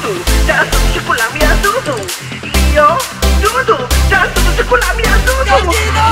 tudo, já assunto circular me assunto. E tudo, já.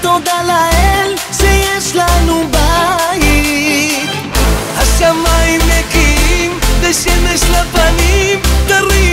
תודה לאל שיש לנו בית. השמיים נקיים ושמש לפנים טרי